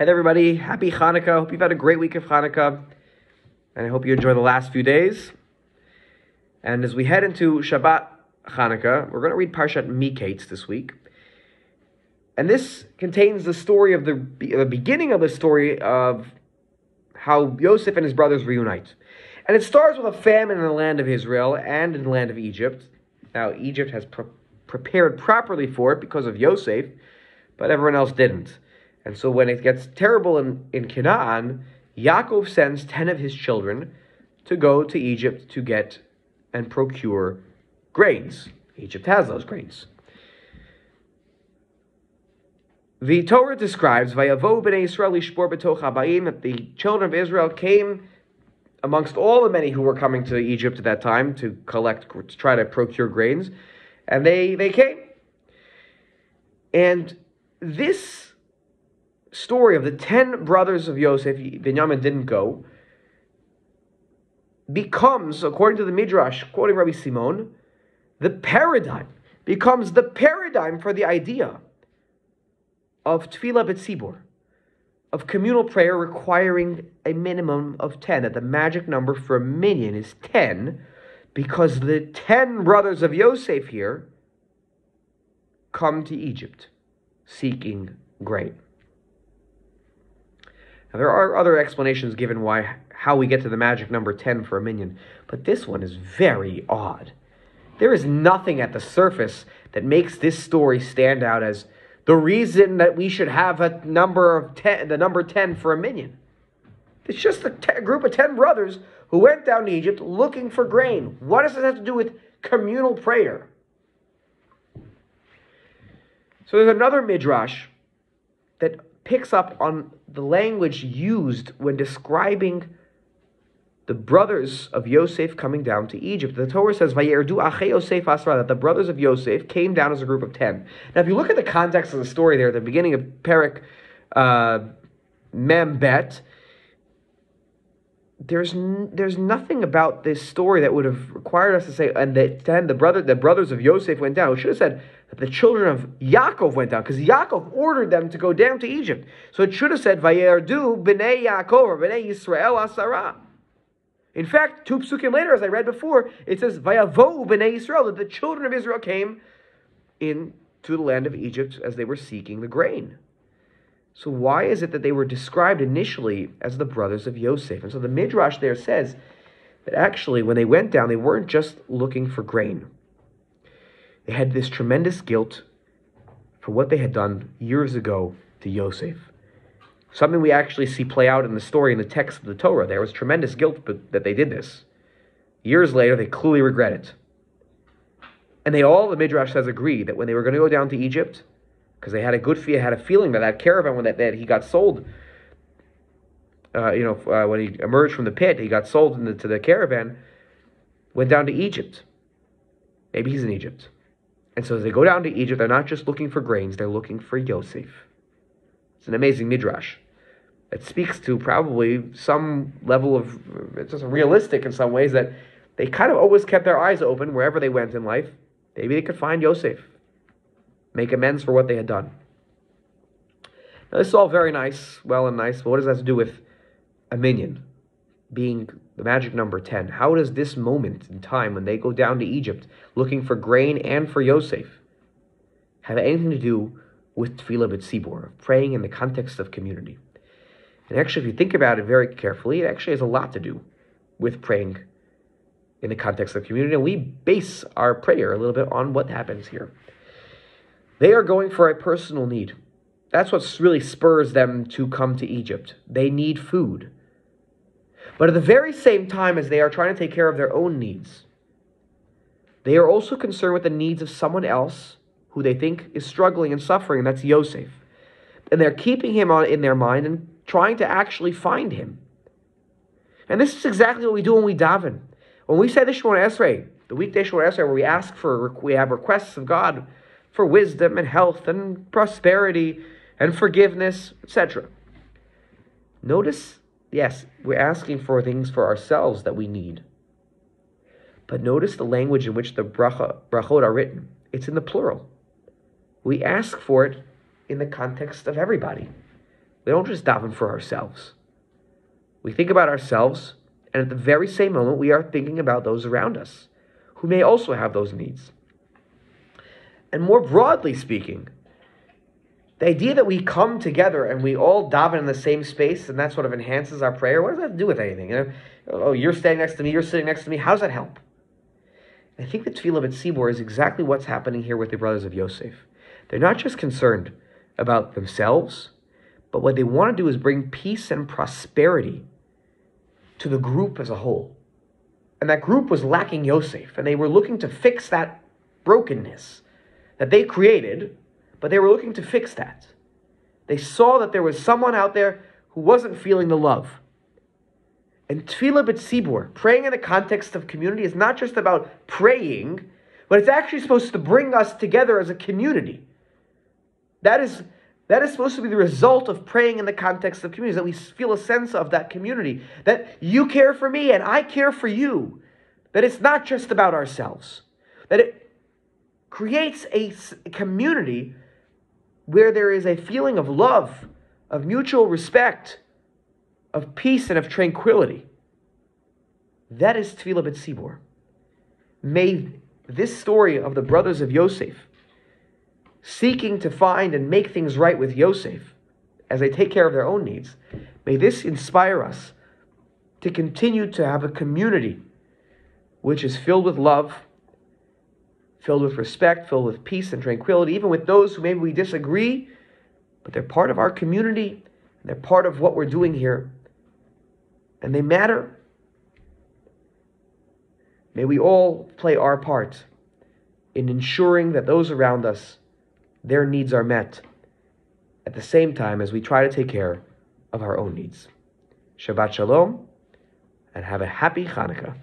Hi, everybody. Happy Hanukkah. Hope you've had a great week of Hanukkah. And I hope you enjoy the last few days. And as we head into Shabbat Hanukkah, we're going to read Parshat Miketz this week. And this contains the story of the, the beginning of the story of how Yosef and his brothers reunite. And it starts with a famine in the land of Israel and in the land of Egypt. Now, Egypt has pre- prepared properly for it because of Yosef, but everyone else didn't. And so when it gets terrible in, in Canaan, Yaakov sends 10 of his children to go to Egypt to get and procure grains. Egypt has those grains. The Torah describes Vayavo b'nei Israel lishbor b'toch that the children of Israel came amongst all the many who were coming to Egypt at that time to collect, to try to procure grains, and they they came. And this story of the ten brothers of Yosef, Binyamin didn't go, becomes, according to the Midrash, quoting Rabbi Simon, the paradigm, becomes the paradigm for the idea of Tefillah B'tzibur, of communal prayer requiring a minimum of 10, that the magic number for a minyan is 10, because the 10 brothers of Yosef here come to Egypt seeking grain. Now, there are other explanations given why how we get to the magic number 10 for a minyan, but this one is very odd. There is nothing at the surface that makes this story stand out as the reason that we should have a number of 10, the number 10 for a minyan. It's just a, group of 10 brothers who went down to Egypt looking for grain. What does this have to do with communal prayer? So there's another midrash that picks up on the language used when describing the brothers of Yosef coming down to Egypt. The Torah says, "Vayerdu ache Yosef asra," that the brothers of Yosef came down as a group of ten. Now, if you look at the context of the story there, at the beginning of Perik uh, Mem Bet, there's n- there's nothing about this story that would have required us to say, and that then the brother the brothers of Yosef went down. We should have said that the children of Yaakov went down, because Yaakov ordered them to go down to Egypt. So it should have said, "Vayerdu b'nei Yaakov or b'nei Yisrael asara." In fact, two psukim later, as I read before, it says, "Vayavo b'nei Yisrael," that the children of Israel came into the land of Egypt as they were seeking the grain. So why is it that they were described initially as the brothers of Yosef? And so the midrash there says that actually, when they went down, they weren't just looking for grain. They had this tremendous guilt for what they had done years ago to Yosef. Something we actually see play out in the story in the text of the Torah. There was tremendous guilt that they did this. Years later, they clearly regret it. And they all, the Midrash says, agree that when they were going to go down to Egypt, because they had a good had a feeling that that caravan when that, that he got sold, uh, you know, uh, when he emerged from the pit, he got sold into the, the caravan, went down to Egypt. Maybe he's in Egypt. And so as they go down to Egypt, they're not just looking for grains, they're looking for Yosef. It's an amazing midrash. It speaks to probably some level of, it's just realistic in some ways that they kind of always kept their eyes open wherever they went in life. Maybe they could find Yosef, make amends for what they had done. Now, this is all very nice, well and nice, but what does that have to do with a minyan being the magic number 10? How does this moment in time when they go down to Egypt looking for grain and for Yosef have anything to do with Tefillah B'tzibur, praying in the context of community? And actually, if you think about it very carefully, it actually has a lot to do with praying in the context of community. And we base our prayer a little bit on what happens here. They are going for a personal need. That's what really spurs them to come to Egypt. They need food. But at the very same time as they are trying to take care of their own needs, they are also concerned with the needs of someone else who they think is struggling and suffering, and that's Yosef. And they're keeping him on in their mind and trying to actually find him. And this is exactly what we do when we daven. When we say the Shemona Esrei, the weekday Shemona Esrei, where we ask for, we have requests of God for wisdom and health and prosperity and forgiveness, etc. Notice, yes, we're asking for things for ourselves that we need. But notice the language in which the bracha, brachot are written. It's in the plural. We ask for it in the context of everybody. we don't just daven for ourselves. We think about ourselves, and at the very same moment, we are thinking about those around us who may also have those needs. And more broadly speaking, the idea that we come together and we all daven in the same space and that sort of enhances our prayer, what does that do with anything? You know, oh, you're standing next to me, you're sitting next to me, how does that help? I think the Tefillah B'Tzibur is exactly what's happening here with the brothers of Yosef. They're not just concerned about themselves, but what they want to do is bring peace and prosperity to the group as a whole. And that group was lacking Yosef, and they were looking to fix that brokenness that they created, but they were looking to fix that. They saw that there was someone out there who wasn't feeling the love. And tefillah b'tzibur, praying in the context of community, is not just about praying, but it's actually supposed to bring us together as a community. That is, that is supposed to be the result of praying in the context of community, that we feel a sense of that community, that you care for me and I care for you, that it's not just about ourselves, that it creates a community where there is a feeling of love, of mutual respect, of peace and of tranquility. That is Tefillah B'Tzibur. May this story of the brothers of Yosef seeking to find and make things right with Yosef as they take care of their own needs, may this inspire us to continue to have a community which is filled with love, filled with respect, filled with peace and tranquility, even with those who maybe we disagree, but they're part of our community, they're part of what we're doing here and they matter. May we all play our part in ensuring that those around us, their needs are met at the same time as we try to take care of our own needs. Shabbat Shalom and have a happy Hanukkah.